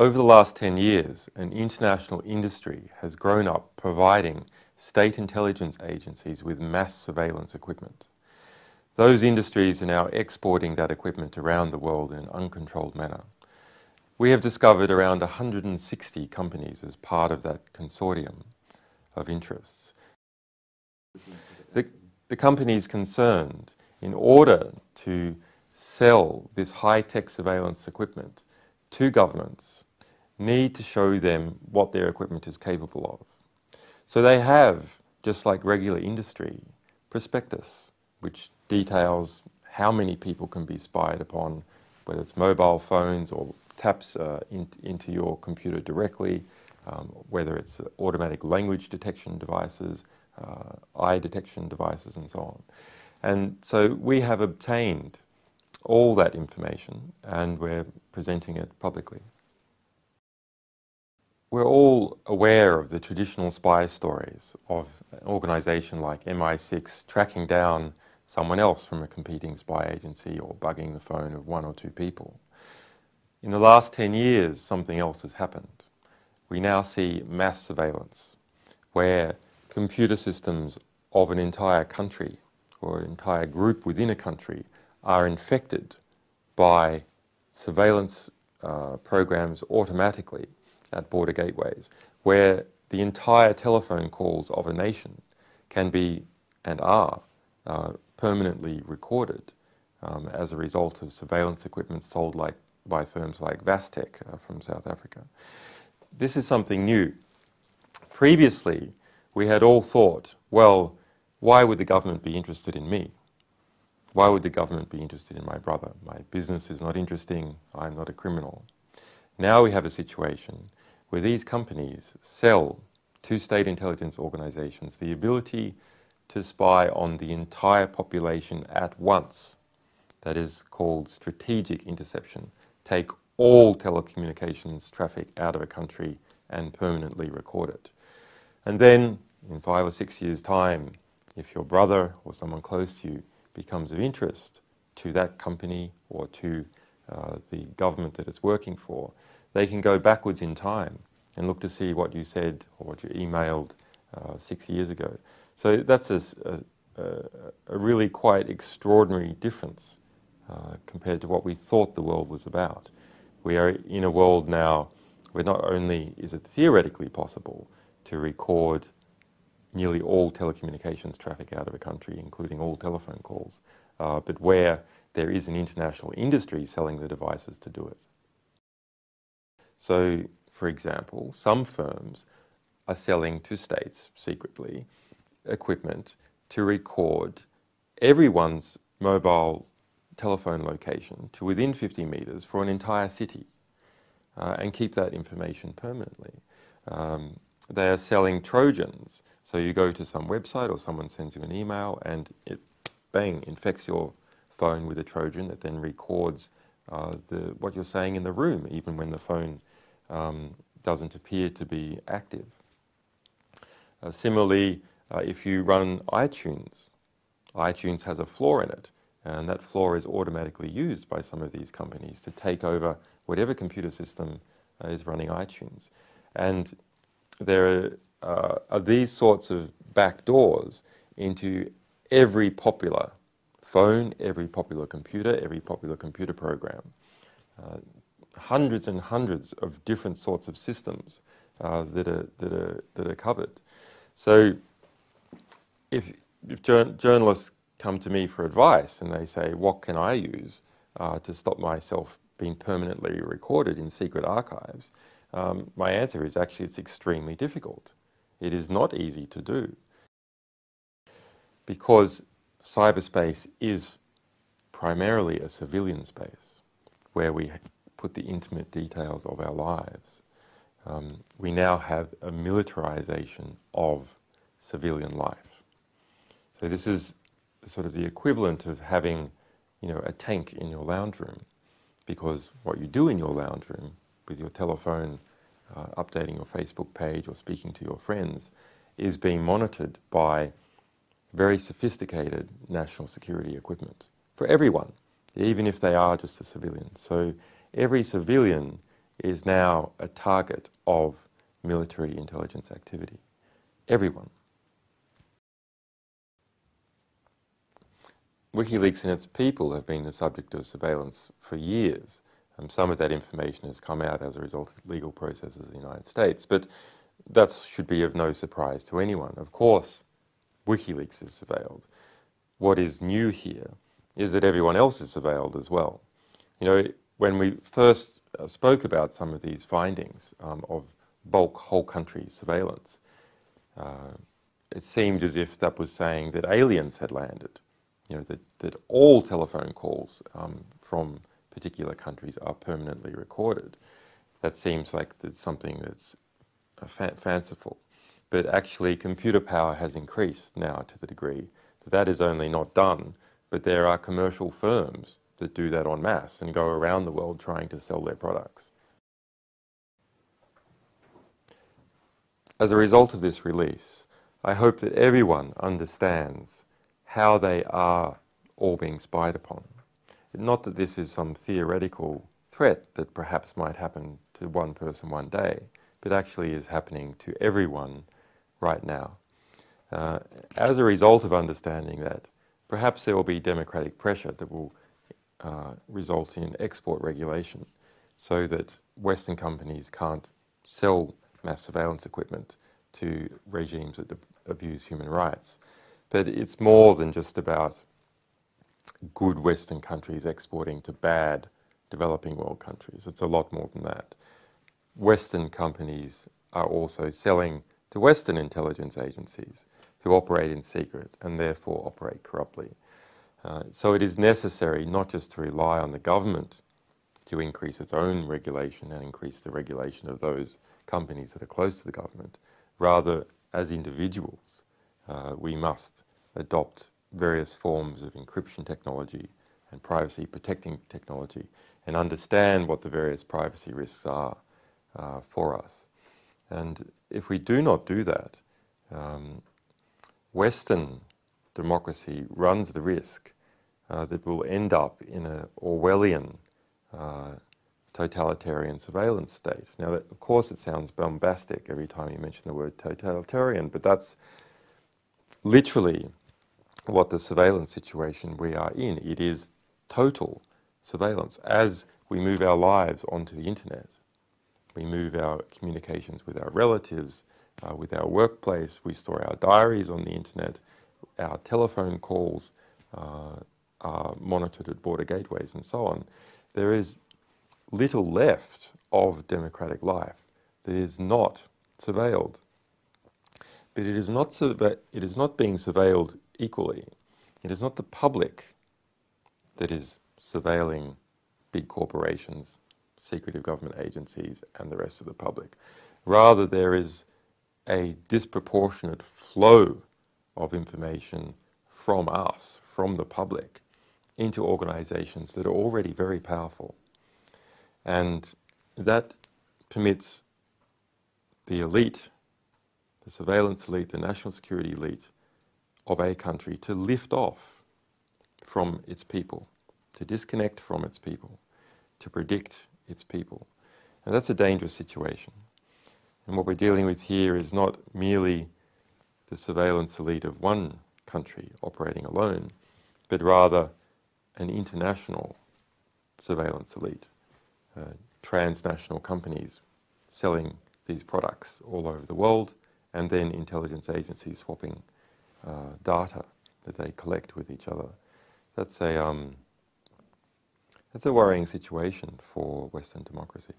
Over the last 10 years, an international industry has grown up providing state intelligence agencies with mass surveillance equipment. Those industries are now exporting that equipment around the world in an uncontrolled manner. We have discovered around 160 companies as part of that consortium of interests. The, the companies concerned, in order to sell this high-tech surveillance equipment to governments, need to show them what their equipment is capable of. So they have, just like regular industry, prospectus, which details how many people can be spied upon, whether it's mobile phones or taps uh, in, into your computer directly, um, whether it's automatic language detection devices, uh, eye detection devices, and so on. And so we have obtained all that information and we're presenting it publicly. We're all aware of the traditional spy stories of an organization like MI6 tracking down someone else from a competing spy agency or bugging the phone of one or two people. In the last 10 years, something else has happened. We now see mass surveillance, where computer systems of an entire country or an entire group within a country are infected by surveillance uh, programs automatically at border gateways, where the entire telephone calls of a nation can be and are uh, permanently recorded um, as a result of surveillance equipment sold like, by firms like VASTech uh, from South Africa. This is something new. Previously, we had all thought, well, why would the government be interested in me? Why would the government be interested in my brother? My business is not interesting, I'm not a criminal. Now we have a situation where these companies sell to state intelligence organizations the ability to spy on the entire population at once. That is called strategic interception. Take all telecommunications traffic out of a country and permanently record it. And then, in five or six years' time, if your brother or someone close to you becomes of interest to that company or to uh, the government that it's working for, they can go backwards in time and look to see what you said or what you emailed uh, six years ago. So that's a, a, a really quite extraordinary difference uh, compared to what we thought the world was about. We are in a world now where not only is it theoretically possible to record nearly all telecommunications traffic out of a country, including all telephone calls, uh, but where there is an international industry selling the devices to do it. So, for example, some firms are selling to states secretly equipment to record everyone's mobile telephone location to within 50 metres for an entire city uh, and keep that information permanently. Um, they are selling Trojans. So you go to some website or someone sends you an email and it, bang, infects your phone with a Trojan that then records uh, the, what you're saying in the room, even when the phone um, doesn't appear to be active. Uh, similarly, uh, if you run iTunes, iTunes has a flaw in it, and that flaw is automatically used by some of these companies to take over whatever computer system uh, is running iTunes. And there are, uh, are these sorts of backdoors into every popular phone, every popular computer, every popular computer program. Uh, hundreds and hundreds of different sorts of systems uh, that, are, that, are, that are covered. So if, if journalists come to me for advice and they say, what can I use uh, to stop myself being permanently recorded in secret archives, um, my answer is actually it's extremely difficult. It is not easy to do because cyberspace is primarily a civilian space where we put the intimate details of our lives. Um, we now have a militarization of civilian life. So this is sort of the equivalent of having, you know, a tank in your lounge room, because what you do in your lounge room with your telephone, uh, updating your Facebook page or speaking to your friends, is being monitored by very sophisticated national security equipment for everyone, even if they are just a civilian. So every civilian is now a target of military intelligence activity. Everyone. WikiLeaks and its people have been the subject of surveillance for years. Um, some of that information has come out as a result of legal processes in the United States, but that should be of no surprise to anyone. Of course, WikiLeaks is surveilled. What is new here is that everyone else is surveilled as well. You know, when we first uh, spoke about some of these findings um, of bulk whole country surveillance, uh, it seemed as if that was saying that aliens had landed. You know, that, that all telephone calls um, from particular countries are permanently recorded. That seems like something that's fa fanciful. But actually, computer power has increased now to the degree that that is only not done, but there are commercial firms that do that en masse and go around the world trying to sell their products. As a result of this release, I hope that everyone understands how they are all being spied upon. Not that this is some theoretical threat that perhaps might happen to one person one day, but actually is happening to everyone right now. Uh, as a result of understanding that, perhaps there will be democratic pressure that will uh, result in export regulation so that Western companies can't sell mass surveillance equipment to regimes that abuse human rights. But it's more than just about good Western countries exporting to bad developing world countries. It's a lot more than that. Western companies are also selling to Western intelligence agencies who operate in secret and therefore operate corruptly. Uh, so it is necessary not just to rely on the government to increase its own regulation and increase the regulation of those companies that are close to the government. Rather, as individuals, uh, we must adopt various forms of encryption technology and privacy protecting technology and understand what the various privacy risks are uh, for us. And if we do not do that, um, Western democracy runs the risk uh, that we'll end up in an Orwellian uh, totalitarian surveillance state. Now, that, of course, it sounds bombastic every time you mention the word totalitarian, but that's literally what the surveillance situation we are in. It is total surveillance. As we move our lives onto the internet, we move our communications with our relatives, uh, with our workplace, we store our diaries on the internet, our telephone calls uh, are monitored at border gateways and so on. There is little left of democratic life that is not surveilled. But it is not, surve- it is not being surveilled equally. It is not the public that is surveilling big corporations, secretive government agencies, and the rest of the public. Rather, there is a disproportionate flow of information from us, from the public, into organizations that are already very powerful. And that permits the elite, the surveillance elite, the national security elite, of a country to lift off from its people, to disconnect from its people, to predict its people. And that's a dangerous situation. And what we're dealing with here is not merely the surveillance elite of one country operating alone, but rather an international surveillance elite, uh, transnational companies selling these products all over the world, and then intelligence agencies swapping uh, data that they collect with each other. That's a, um, that's a worrying situation for Western democracy.